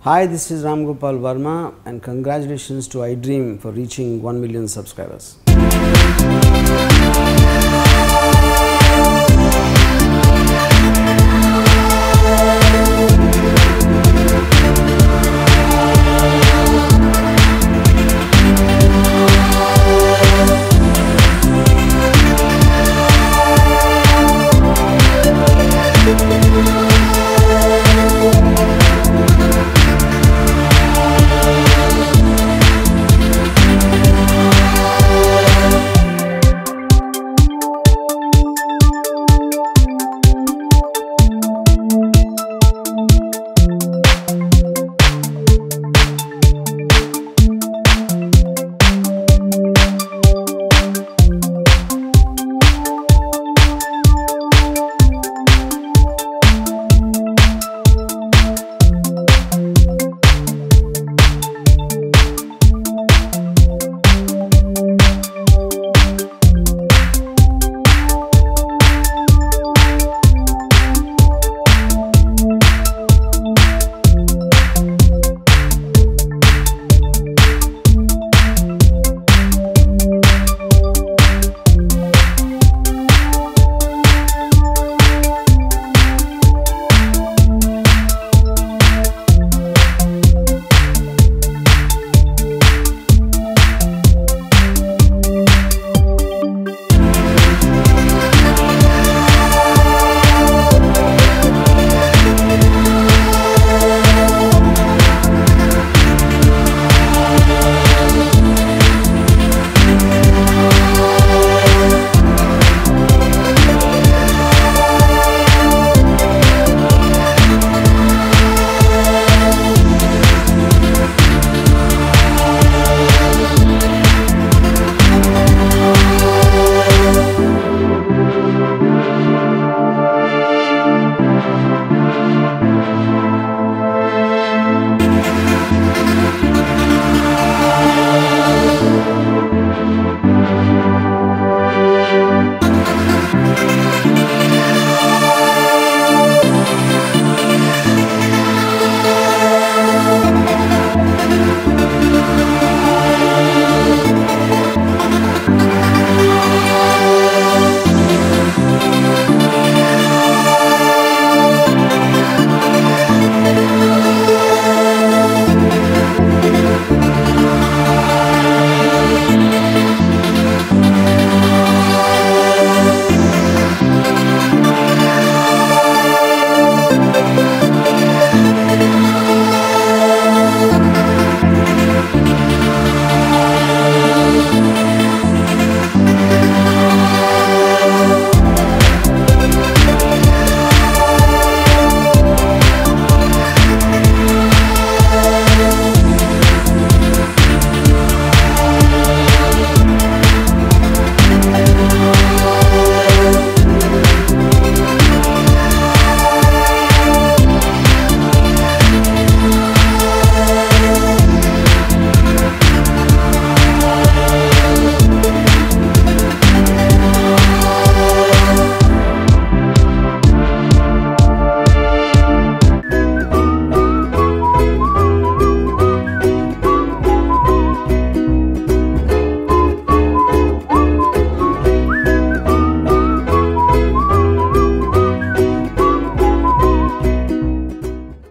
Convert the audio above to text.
Hi, this is Ram Gopal Verma, and congratulations to iDream for reaching 1 million subscribers.